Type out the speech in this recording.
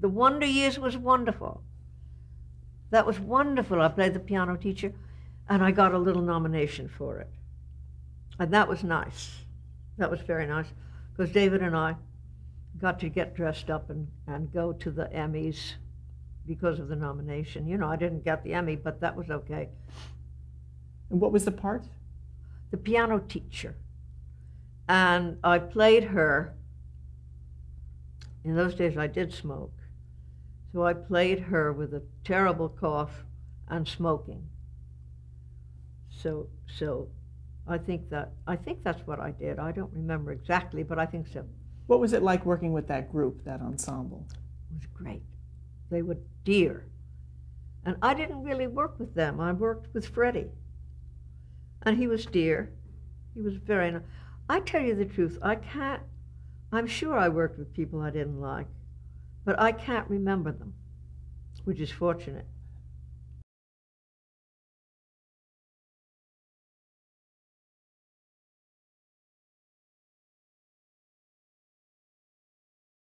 The Wonder Years was wonderful. That was wonderful. I played the piano teacher, and I got a little nomination for it. And that was nice. That was very nice, because David and I got to get dressed up and, and go to the Emmys because of the nomination. You know, I didn't get the Emmy, but that was okay. And what was the part? The piano teacher. And I played her. In those days, I did smoke. So I played her with a terrible cough and smoking. So, so I think that I think that's what I did. I don't remember exactly, but I think so. What was it like working with that group, that ensemble? It was great. They were dear. And I didn't really work with them. I worked with Freddie. And he was dear. He was very nice. I tell you the truth, I can't, I'm sure I worked with people I didn't like, but I can't remember them, which is fortunate.